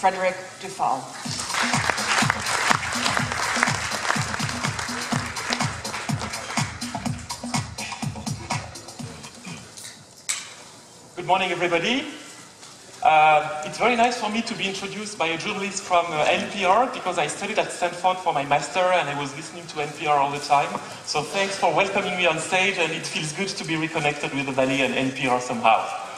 Frederic Dufal. Good morning, everybody. Uh, it's very nice for me to be introduced by a journalist from uh, NPR because I studied at Stanford for my master and I was listening to NPR all the time. So thanks for welcoming me on stage and it feels good to be reconnected with the Valley and NPR somehow.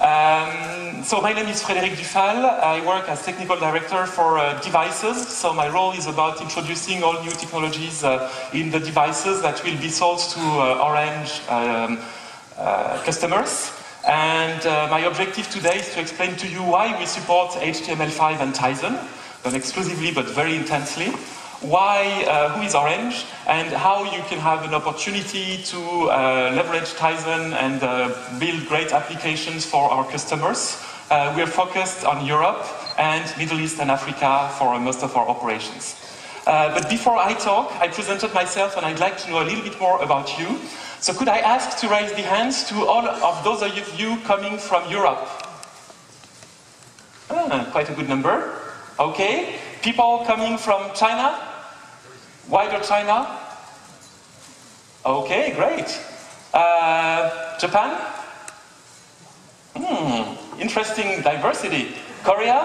Um, so my name is Frédéric Dufal. I work as technical director for uh, devices. So my role is about introducing all new technologies uh, in the devices that will be sold to uh, Orange um, uh, customers. And uh, my objective today is to explain to you why we support HTML5 and Tizen, not exclusively but very intensely, why, uh, who is Orange, and how you can have an opportunity to uh, leverage Tizen and uh, build great applications for our customers. Uh, we're focused on Europe and Middle East and Africa for most of our operations. Uh, but before I talk, I presented myself and I'd like to know a little bit more about you. So could I ask to raise the hands to all of those of you coming from Europe? Ah, quite a good number. Okay. People coming from China? Wider China? Okay, great. Uh, Japan? Hmm, interesting diversity. Korea?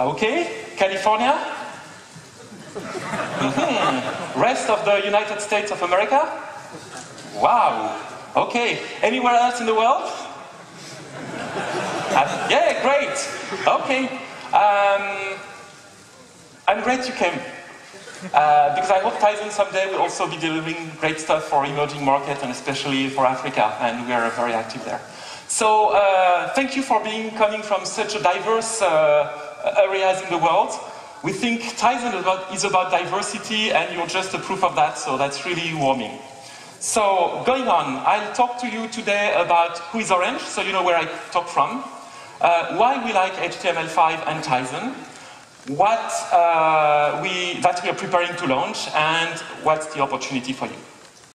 Okay. California? Mm-hmm. Rest of the United States of America? Wow. Okay. Anywhere else in the world? Uh, yeah, great. Okay. Um, I'm glad you came. Uh, because I hope Tizen someday will also be delivering great stuff for emerging markets and especially for Africa, and we are very active there. So uh, thank you for being coming from such a diverse uh, areas in the world. We think Tizen is about, diversity and you're just a proof of that, so that's really warming. So going on, I'll talk to you today about who is Orange, so you know where I talk from, uh, why we like HTML5 and Tizen, what uh, we, that we are preparing to launch, and what's the opportunity for you.